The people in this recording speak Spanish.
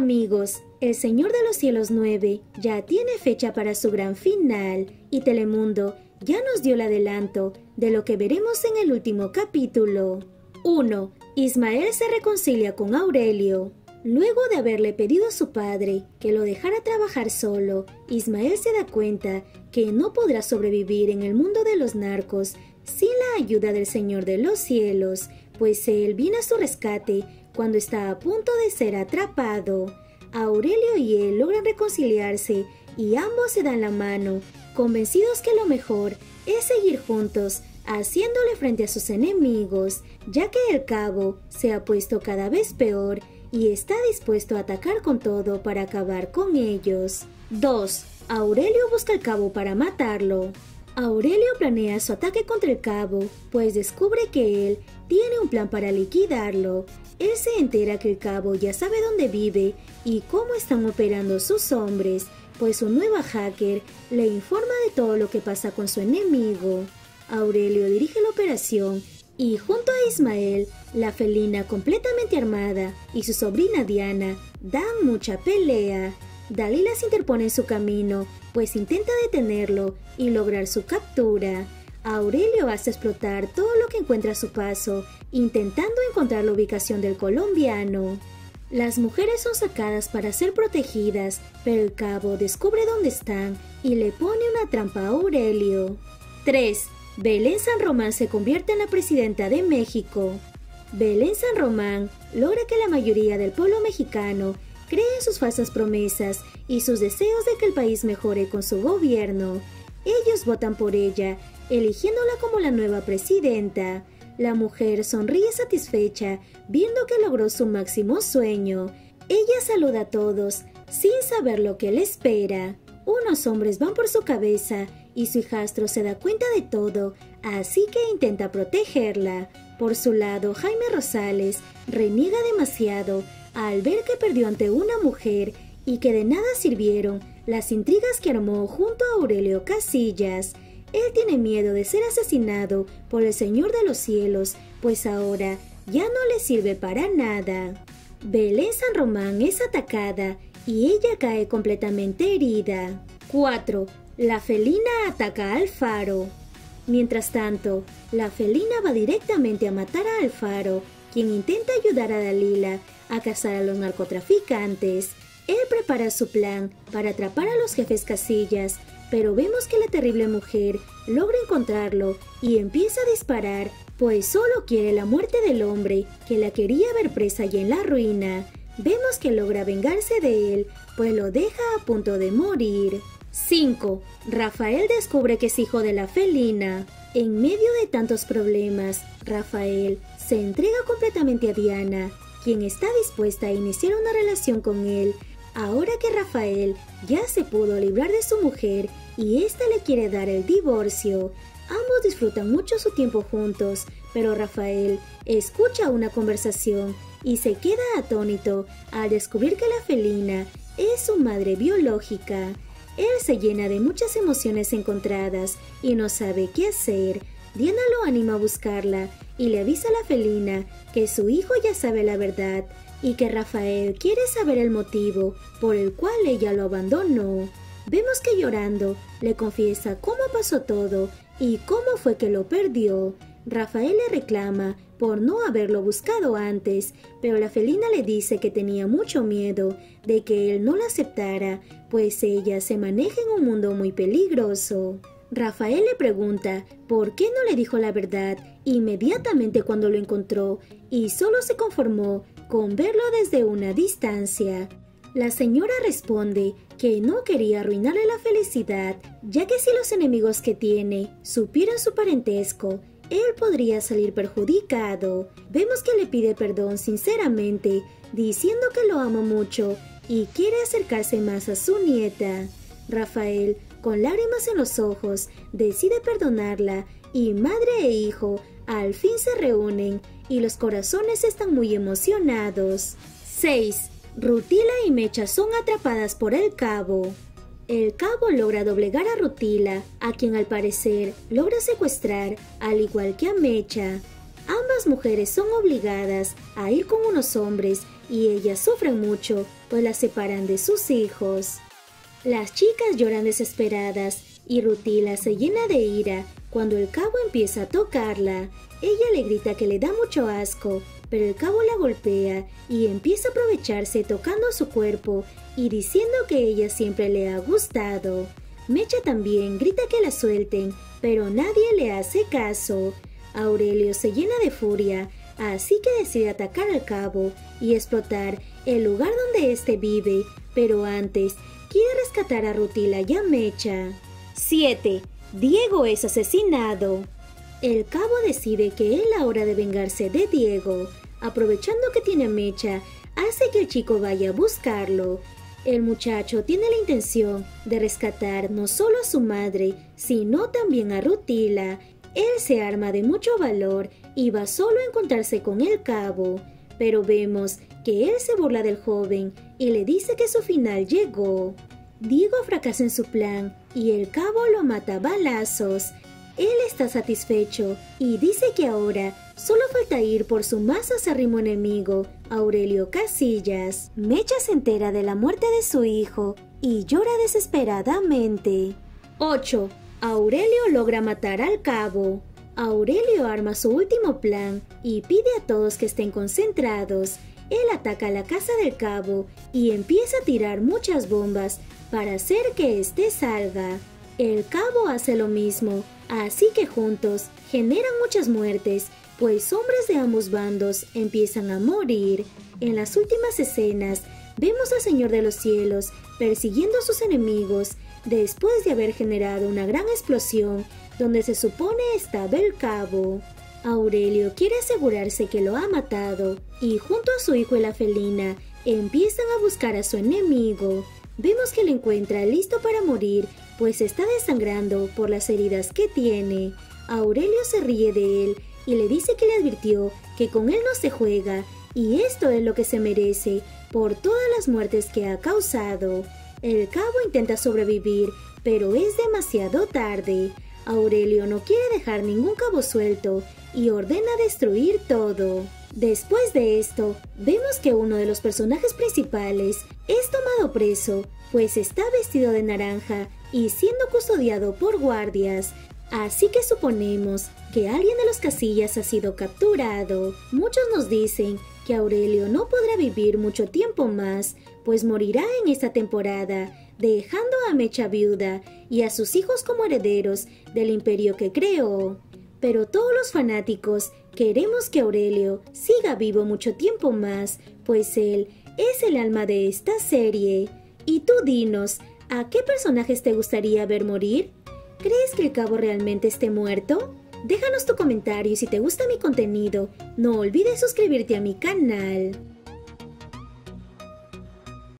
amigos, El Señor de los Cielos 9 ya tiene fecha para su gran final y Telemundo ya nos dio el adelanto de lo que veremos en el último capítulo. 1. Ismael se reconcilia con Aurelio. Luego de haberle pedido a su padre que lo dejara trabajar solo, Ismael se da cuenta que no podrá sobrevivir en el mundo de los narcos sin la ayuda del Señor de los cielos, pues él viene a su rescate cuando está a punto de ser atrapado. Aurelio y él logran reconciliarse y ambos se dan la mano, convencidos que lo mejor es seguir juntos, haciéndole frente a sus enemigos, ya que el cabo se ha puesto cada vez peor y está dispuesto a atacar con todo para acabar con ellos. 2. Aurelio busca el cabo para matarlo. Aurelio planea su ataque contra el cabo, pues descubre que él tiene un plan para liquidarlo. Él se entera que el cabo ya sabe dónde vive y cómo están operando sus hombres, pues su nueva hacker le informa de todo lo que pasa con su enemigo. Aurelio dirige la operación y junto a Ismael, la felina completamente armada y su sobrina Diana dan mucha pelea. Dalila se interpone en su camino, pues intenta detenerlo y lograr su captura. Aurelio hace explotar todo lo que encuentra a su paso, intentando encontrar la ubicación del colombiano. Las mujeres son sacadas para ser protegidas, pero el cabo descubre dónde están y le pone una trampa a Aurelio. 3. Belén San Román se convierte en la presidenta de México. Belén San Román logra que la mayoría del pueblo mexicano cree en sus falsas promesas y sus deseos de que el país mejore con su gobierno. Ellos votan por ella, eligiéndola como la nueva presidenta. La mujer sonríe satisfecha viendo que logró su máximo sueño. Ella saluda a todos, sin saber lo que le espera. Unos hombres van por su cabeza y su hijastro se da cuenta de todo, así que intenta protegerla. Por su lado, Jaime Rosales reniega demasiado al ver que perdió ante una mujer y que de nada sirvieron las intrigas que armó junto a Aurelio Casillas. Él tiene miedo de ser asesinado por el Señor de los cielos, pues ahora ya no le sirve para nada. Belén San Román es atacada y ella cae completamente herida. 4. La felina ataca a Alfaro. Mientras tanto, la felina va directamente a matar a Alfaro, quien intenta ayudar a Dalila a cazar a los narcotraficantes. Él prepara su plan para atrapar a los jefes casillas, pero vemos que la terrible mujer logra encontrarlo y empieza a disparar, pues solo quiere la muerte del hombre que la quería ver presa y en la ruina. Vemos que logra vengarse de él, pues lo deja a punto de morir. 5. Rafael descubre que es hijo de la felina. En medio de tantos problemas, Rafael se entrega completamente a Diana, quien está dispuesta a iniciar una relación con él. Ahora que Rafael ya se pudo librar de su mujer y ésta le quiere dar el divorcio, ambos disfrutan mucho su tiempo juntos, pero Rafael escucha una conversación y se queda atónito al descubrir que la felina es su madre biológica. Él se llena de muchas emociones encontradas y no sabe qué hacer. Diana lo anima a buscarla y le avisa a la felina que su hijo ya sabe la verdad y que Rafael quiere saber el motivo por el cual ella lo abandonó. Vemos que llorando le confiesa cómo pasó todo y cómo fue que lo perdió. Rafael le reclama por no haberlo buscado antes, pero la felina le dice que tenía mucho miedo de que él no la aceptara, pues ella se maneja en un mundo muy peligroso. Rafael le pregunta por qué no le dijo la verdad inmediatamente cuando lo encontró y solo se conformó con verlo desde una distancia. La señora responde que no quería arruinarle la felicidad, ya que si los enemigos que tiene supieran su parentesco, él podría salir perjudicado. Vemos que le pide perdón sinceramente, diciendo que lo ama mucho y quiere acercarse más a su nieta. Rafael, con lágrimas en los ojos, decide perdonarla y madre e hijo al fin se reúnen y los corazones están muy emocionados. 6. Rutila y Mecha son atrapadas por el cabo. El cabo logra doblegar a Rutila, a quien al parecer logra secuestrar, al igual que a Mecha. Ambas mujeres son obligadas a ir con unos hombres y ellas sufren mucho, pues las separan de sus hijos. Las chicas lloran desesperadas y Rutila se llena de ira cuando el cabo empieza a tocarla. Ella le grita que le da mucho asco, pero el cabo la golpea y empieza a aprovecharse tocando su cuerpo y diciendo que ella siempre le ha gustado. Mecha también grita que la suelten, pero nadie le hace caso. Aurelio se llena de furia, así que decide atacar al cabo y explotar el lugar donde éste vive, pero antes quiere rescatar a Rutila y a Mecha. 7. Diego es asesinado. El cabo decide que es la hora de vengarse de Diego. Aprovechando que tiene Mecha, hace que el chico vaya a buscarlo. El muchacho tiene la intención de rescatar no solo a su madre, sino también a Rutila, él se arma de mucho valor y va solo a encontrarse con el cabo, pero vemos que él se burla del joven y le dice que su final llegó. Diego fracasa en su plan y el cabo lo mata a balazos. Él está satisfecho y dice que ahora solo falta ir por su más acérrimo enemigo, Aurelio Casillas. Mecha se entera de la muerte de su hijo y llora desesperadamente. 8. Aurelio logra matar al cabo. Aurelio arma su último plan y pide a todos que estén concentrados. Él ataca la casa del cabo y empieza a tirar muchas bombas para hacer que éste salga. El cabo hace lo mismo, así que juntos generan muchas muertes, pues hombres de ambos bandos empiezan a morir. En las últimas escenas vemos al Señor de los Cielos persiguiendo a sus enemigos después de haber generado una gran explosión donde se supone estaba el cabo. Aurelio quiere asegurarse que lo ha matado y junto a su hijo y la felina empiezan a buscar a su enemigo. Vemos que lo encuentra listo para morir, pues está desangrando por las heridas que tiene. Aurelio se ríe de él y le dice que le advirtió que con él no se juega y esto es lo que se merece por todas las muertes que ha causado. El cabo intenta sobrevivir, pero es demasiado tarde. Aurelio no quiere dejar ningún cabo suelto y ordena destruir todo. Después de esto, vemos que uno de los personajes principales es tomado preso, pues está vestido de naranja y siendo custodiado por guardias. Así que suponemos que alguien de los casillas ha sido capturado. Muchos nos dicen que Aurelio no podrá vivir mucho tiempo más, pues morirá en esta temporada, dejando a Mecha viuda y a sus hijos como herederos del imperio que creó. Pero todos los fanáticos queremos que Aurelio siga vivo mucho tiempo más, pues él es el alma de esta serie. Y tú dinos, ¿a qué personajes te gustaría ver morir? ¿Crees que el cabo realmente esté muerto? Déjanos tu comentario y si te gusta mi contenido, no olvides suscribirte a mi canal.